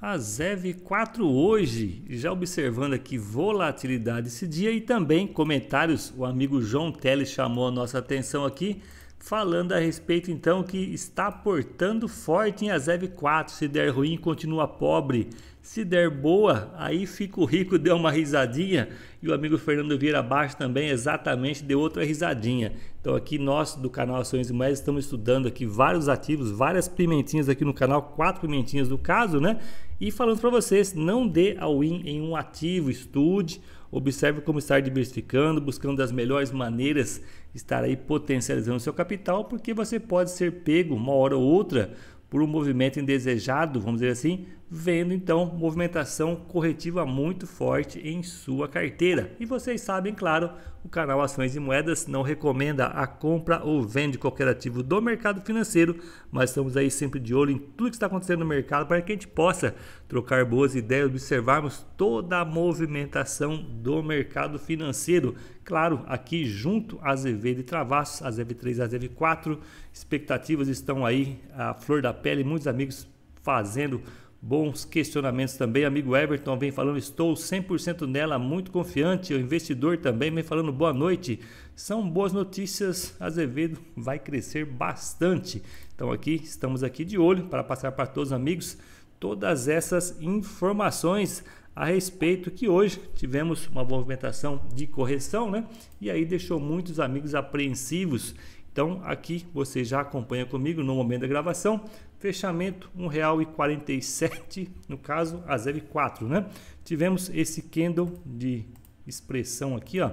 A ZEV 4 hoje, já observando aqui volatilidade esse dia e também comentários, o amigo João Teles chamou a nossa atenção aqui, falando a respeito então que está portando forte em a ZEV 4, se der ruim continua pobre, se der boa, aí fico rico, deu uma risadinha. E o amigo Fernando Vieira Baixo também exatamente deu outra risadinha. Então aqui nós do canal Ações e Moedas estamos estudando aqui vários ativos, várias pimentinhas aqui no canal, quatro pimentinhas do caso, né? E falando para vocês, não dê all in em um ativo, estude, observe como estar diversificando, buscando as melhores maneiras estar aí potencializando seu capital, porque você pode ser pego uma hora ou outra por um movimento indesejado, vamos dizer assim, vendo então movimentação corretiva muito forte em sua carteira. E vocês sabem, claro, o canal Ações e Moedas não recomenda a compra ou venda de qualquer ativo do mercado financeiro, mas estamos aí sempre de olho em tudo que está acontecendo no mercado para que a gente possa trocar boas ideias, observarmos toda a movimentação do mercado financeiro. Claro, aqui junto a ZV de Travassos, a ZV3 e a ZV4, expectativas estão aí, a flor da pele, muitos amigos fazendo Bons questionamentos também. Amigo Everton vem falando, estou 100% nela, muito confiante. O investidor também vem falando, boa noite. São boas notícias, Azevedo vai crescer bastante. Então aqui, estamos aqui de olho para passar para todos os amigos todas essas informações a respeito que hoje tivemos uma movimentação de correção, né? E aí deixou muitos amigos apreensivos. Então aqui você já acompanha comigo no momento da gravação Fechamento R$ 1,47, no caso a 0,4, né? Tivemos esse candle de expressão aqui, ó,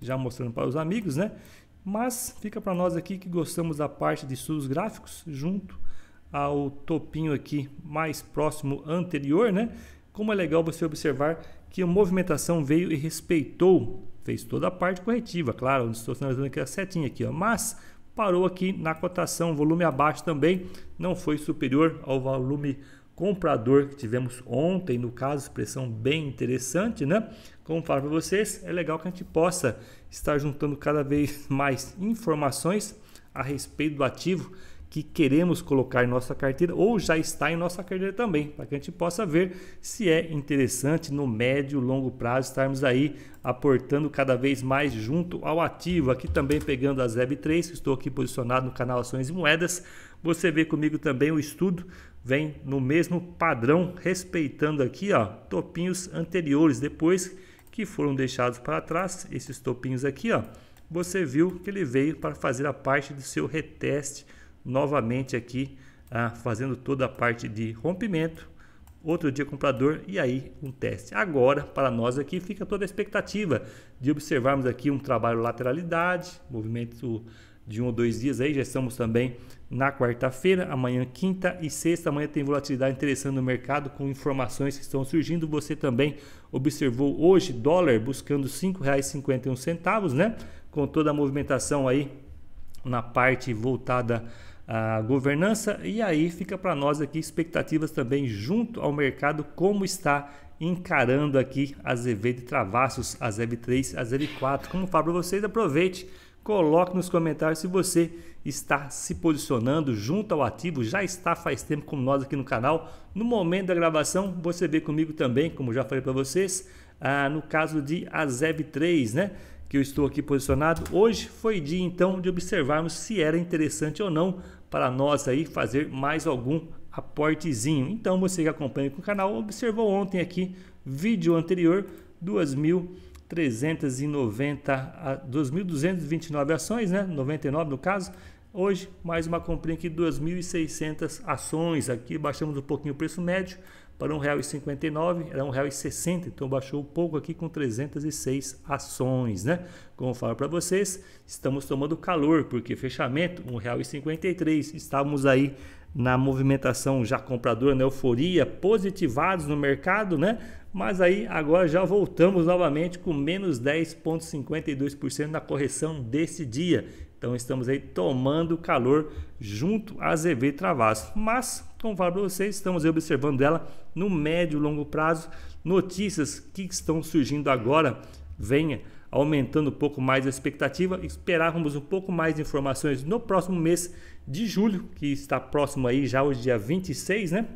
já mostrando para os amigos, né? Mas fica para nós aqui que gostamos da parte de estudos gráficos junto ao topinho aqui mais próximo anterior, né? Como é legal você observar que a movimentação veio e respeitou, fez toda a parte corretiva, claro, estou sinalizando aqui a setinha aqui, ó, mas parou aqui na cotação, volume abaixo também, não foi superior ao volume comprador que tivemos ontem, no caso, expressão bem interessante, né? Como falo para vocês, é legal que a gente possa estar juntando cada vez mais informações a respeito do ativo que queremos colocar em nossa carteira ou já está em nossa carteira também, para que a gente possa ver se é interessante no médio e longo prazo estarmos aí aportando cada vez mais junto ao ativo. Aqui também pegando a ZEB3, que estou aqui posicionado no canal Ações e Moedas. Você vê comigo também o estudo vem no mesmo padrão, respeitando aqui, ó, topinhos anteriores depois que foram deixados para trás, esses topinhos aqui, ó. Você viu que ele veio para fazer a parte do seu reteste novamente aqui ah, fazendo toda a parte de rompimento, outro dia comprador e aí um teste. Agora, para nós aqui, fica toda a expectativa de observarmos aqui um trabalho lateralidade, movimento de um ou dois dias aí, já estamos também na quarta-feira, amanhã quinta e sexta, amanhã tem volatilidade interessante no mercado com informações que estão surgindo. Você também observou hoje dólar buscando R$ 5,51, né? Com toda a movimentação aí na parte voltada à governança e aí fica para nós aqui expectativas também junto ao mercado como está encarando aqui a ZV de Travassos, a ZV3, a ZV4. Como falo para vocês, aproveite, coloque nos comentários se você está se posicionando junto ao ativo, já está faz tempo como nós aqui no canal. No momento da gravação, você vê comigo também, como já falei para vocês, ah, no caso de a ZEV3, né? Que eu estou aqui posicionado. Hoje foi dia então de observarmos se era interessante ou não para nós aí fazer mais algum aportezinho. Então você que acompanha o canal observou ontem aqui vídeo anterior 2.390 2.229 ações, né? 99 no caso. Hoje mais uma comprinha aqui 2.600 ações. Aqui baixamos um pouquinho o preço médio para R$ 1,59, era R$ 1,60, então baixou um pouco aqui com 306 ações, né? Como eu falo para vocês, estamos tomando calor, porque fechamento R$ 1,53, estávamos aí na movimentação já compradora, na euforia, positivados no mercado, né? Mas aí agora já voltamos novamente com menos 10,52% na correção desse dia. Então estamos aí tomando calor junto a ZV Travasso. Mas, como falo para vocês, estamos observando ela no médio e longo prazo. Notícias que estão surgindo agora, venha aumentando um pouco mais a expectativa. Esperávamos um pouco mais de informações no próximo mês de julho, que está próximo aí já hoje dia 26, né?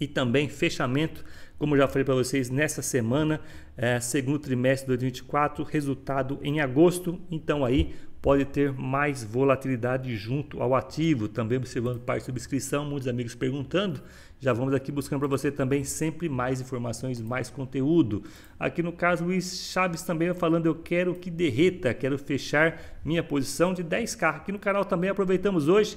e também fechamento, como já falei para vocês, nessa semana, é, segundo trimestre de 2024, resultado em agosto. Então aí pode ter mais volatilidade junto ao ativo. Também observando parte de subscrição, muitos amigos perguntando. Já vamos aqui buscando para você também sempre mais informações, mais conteúdo. Aqui no caso, Luiz Chaves também falando, eu quero que derreta, quero fechar minha posição de 10k. Aqui no canal também aproveitamos hoje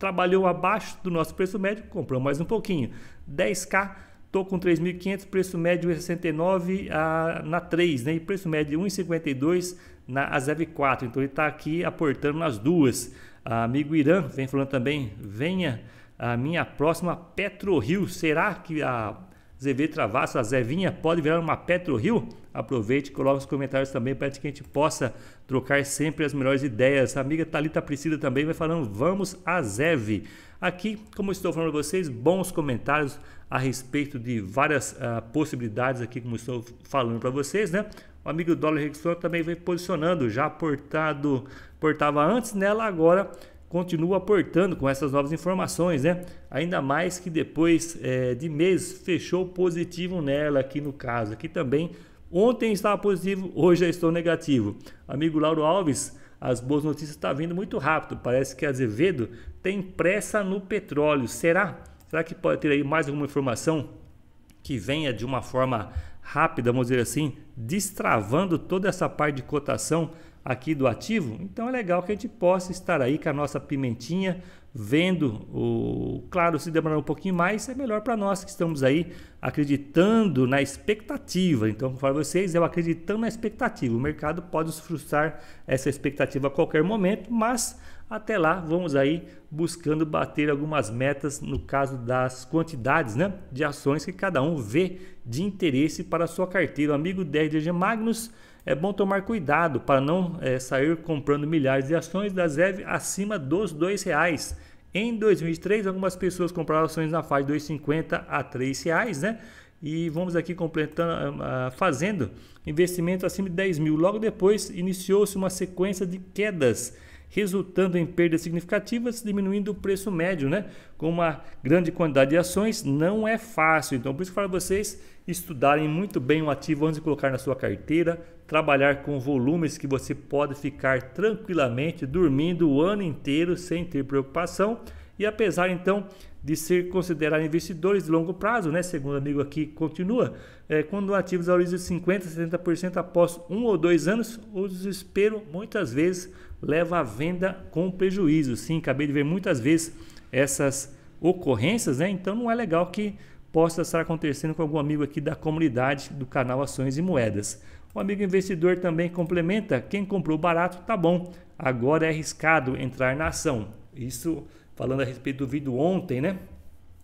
trabalhou abaixo do nosso preço médio, comprou mais um pouquinho. 10k, tô com 3.500, preço médio 1,69 a, na 3, né? E preço médio 1,52 na Azev 4. Então ele está aqui aportando nas duas. A amigo Irã vem falando também, venha a minha próxima PetroRio. Será que a ZV Travasso, a Zevinha, pode virar uma PetroRio? Aproveite e coloque os comentários também para que a gente possa trocar sempre as melhores ideias. A amiga Talita Priscila também vai falando, vamos a Zev. Aqui, como estou falando para vocês, bons comentários a respeito de várias uh, possibilidades aqui, como estou falando para vocês, né? O amigo Dólar Rexon também vem posicionando, já portado, portava antes nela, agora continua aportando com essas novas informações, né? Ainda mais que depois é, de meses fechou positivo nela aqui no caso. Aqui também, ontem estava positivo, hoje já estou negativo. Amigo Lauro Alves, as boas notícias estão tá vindo muito rápido. Parece que Azevedo tem pressa no petróleo. Será? Será que pode ter aí mais alguma informação que venha de uma forma rápida, vamos dizer assim, destravando toda essa parte de cotação aqui do ativo, então é legal que a gente possa estar aí com a nossa pimentinha, vendo o. Claro, se demorar um pouquinho mais, é melhor para nós que estamos aí acreditando na expectativa. Então, falo vocês, eu acreditando na expectativa. O mercado pode frustrar essa expectativa a qualquer momento, mas até lá vamos aí buscando bater algumas metas no caso das quantidades né, de ações que cada um vê de interesse para a sua carteira. O amigo DRDG Magnus é bom tomar cuidado para não é, sair comprando milhares de ações da ZEV acima dos R$ reais. Em 2023, algumas pessoas compraram ações na faixa de 2,50 a R$ reais, né? E vamos aqui completando, uh, fazendo investimento acima de 10 mil. Logo depois, iniciou-se uma sequência de quedas resultando em perdas significativas, diminuindo o preço médio, né? Com uma grande quantidade de ações, não é fácil. Então, por isso que eu falo para vocês estudarem muito bem o ativo antes de colocar na sua carteira, trabalhar com volumes que você pode ficar tranquilamente dormindo o ano inteiro sem ter preocupação. E apesar então de ser considerado investidores de longo prazo, né? Segundo o amigo aqui continua, é, quando ativos valorizam 50, 70% após um ou dois anos, o desespero muitas vezes leva à venda com prejuízo. Sim, acabei de ver muitas vezes essas ocorrências, né? Então não é legal que possa estar acontecendo com algum amigo aqui da comunidade do canal Ações e Moedas. O amigo investidor também complementa: quem comprou barato tá bom, agora é arriscado entrar na ação. Isso falando a respeito do vídeo ontem, né?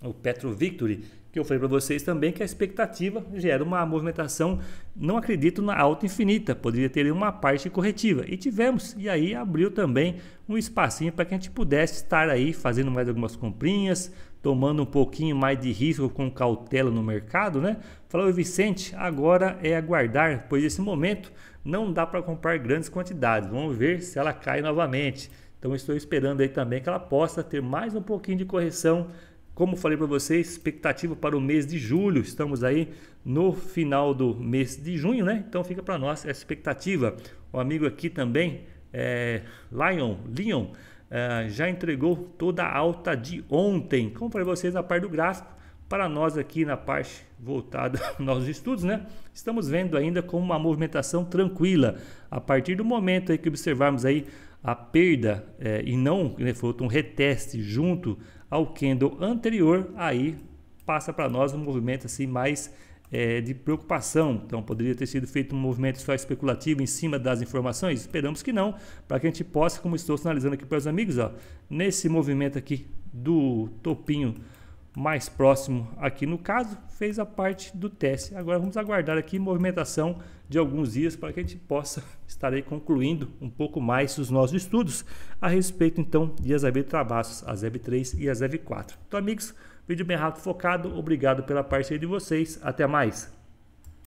O Petro Victory, que eu falei para vocês também que a expectativa gera uma movimentação, não acredito na alta infinita, poderia ter uma parte corretiva. E tivemos, e aí abriu também um espacinho para que a gente pudesse estar aí fazendo mais algumas comprinhas, tomando um pouquinho mais de risco com cautela no mercado, né? Falou Vicente, agora é aguardar, pois esse momento não dá para comprar grandes quantidades. Vamos ver se ela cai novamente. Então estou esperando aí também que ela possa ter mais um pouquinho de correção como falei para vocês, expectativa para o mês de julho. Estamos aí no final do mês de junho, né? Então fica para nós essa expectativa. O amigo aqui também, é, Lion, Leon, é, já entregou toda a alta de ontem. Como falei para vocês, a parte do gráfico, para nós aqui na parte voltada aos nossos estudos, né? Estamos vendo ainda com uma movimentação tranquila. A partir do momento aí que observarmos aí a perda é, e não né, foi um reteste junto ao candle anterior, aí passa para nós um movimento assim mais é, de preocupação. Então poderia ter sido feito um movimento só especulativo em cima das informações? Esperamos que não, para que a gente possa, como estou sinalizando aqui para os amigos, ó, nesse movimento aqui do topinho mais próximo aqui no caso, fez a parte do teste. Agora vamos aguardar aqui movimentação de alguns dias para que a gente possa estar aí concluindo um pouco mais os nossos estudos a respeito então de Azev Travassos, a ZEB 3 e a ZEB 4. Então amigos, vídeo bem rápido focado, obrigado pela parceria de vocês, até mais!